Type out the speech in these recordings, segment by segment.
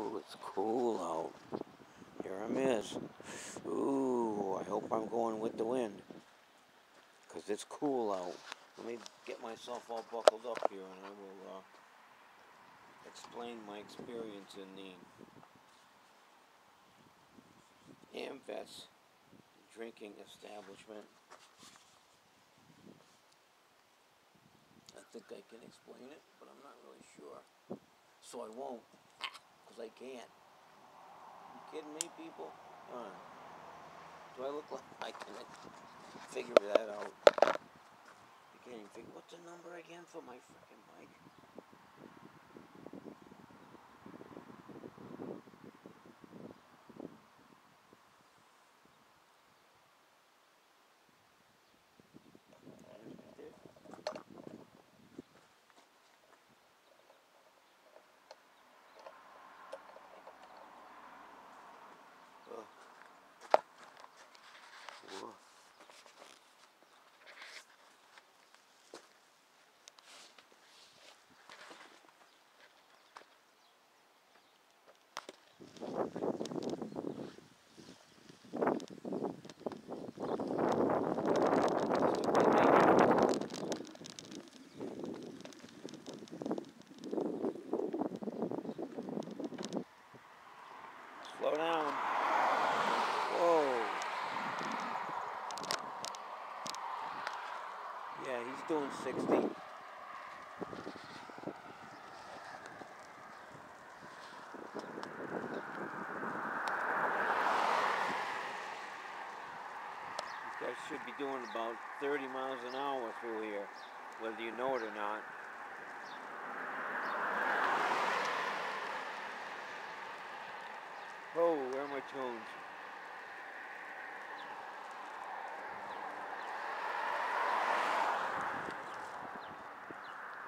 Ooh, it's cool out. Here I'm is. Ooh, I hope I'm going with the wind. Because it's cool out. Let me get myself all buckled up here and I will uh, explain my experience in the AMVETS drinking establishment. I think I can explain it, but I'm not really sure. So I won't, because I can't. You kidding me, people? Do I look like I can figure that out? I can't even figure, what's the number again for my freaking mic? Slow down. Whoa. Yeah, he's doing 60. Doing about 30 miles an hour through here, whether you know it or not. Oh, where are my tunes?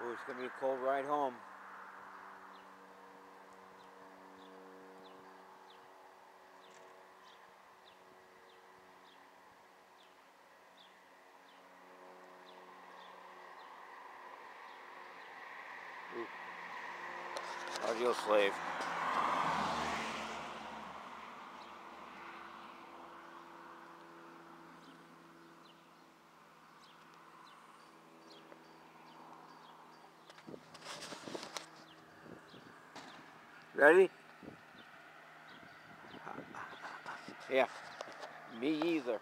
Oh, it's going to be a cold ride home. Audio slave. Ready? Yeah, me either.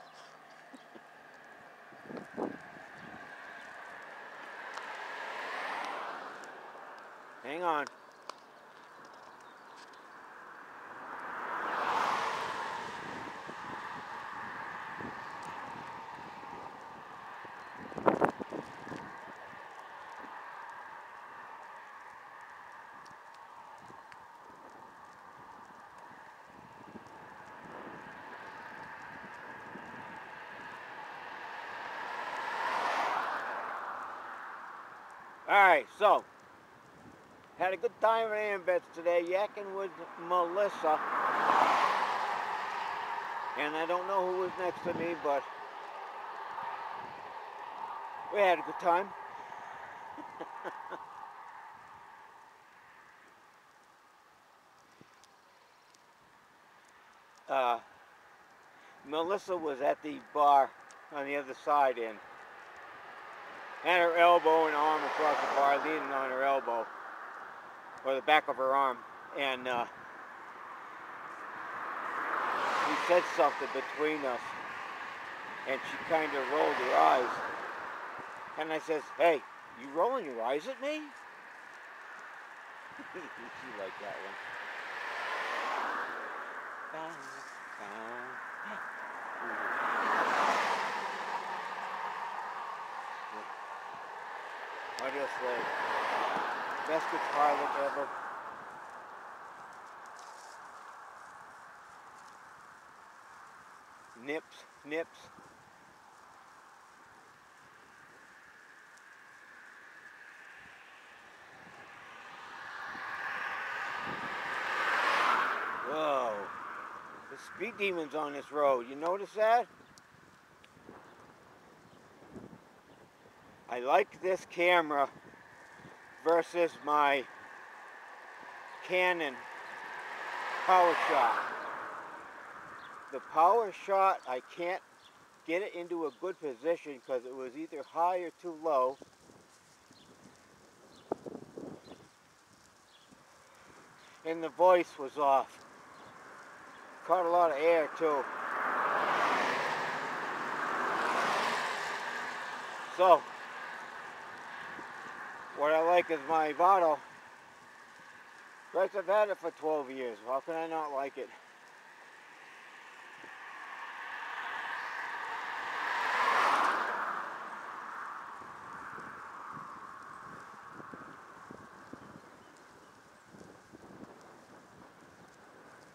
Hang on. Alright, so, had a good time at AMVETS today, yakking with Melissa. And I don't know who was next to me, but we had a good time. uh, Melissa was at the bar on the other side and and her elbow and arm across the bar, leaning on her elbow, or the back of her arm. And uh, we said something between us, and she kind of rolled her eyes. And I says, hey, you rolling your eyes at me? she liked that one. Audio slave. Best guitar lick ever. Nips, nips. Whoa. The speed demons on this road. You notice that? I like this camera versus my Canon power shot. The power shot, I can't get it into a good position because it was either high or too low. And the voice was off. Caught a lot of air too. So, what I like is my Vado. Right, I've had it for 12 years. How can I not like it?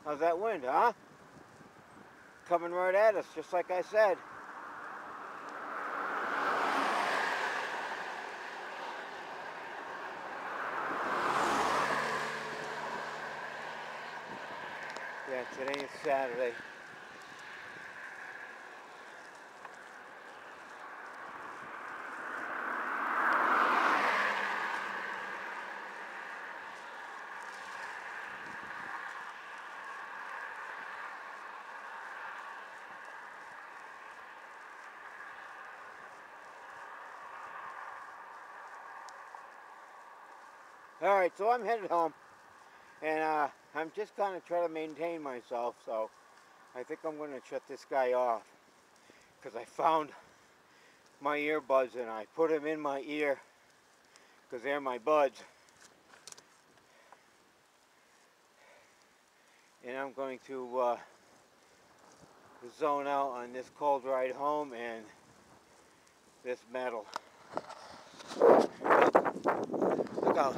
How's that wind, huh? Coming right at us, just like I said. Yeah, today is Saturday. All right, so I'm headed home, and uh, I'm just kind of trying to maintain myself. So I think I'm going to shut this guy off because I found my earbuds and I put them in my ear because they're my buds. And I'm going to uh, zone out on this cold ride home and this metal. Look out.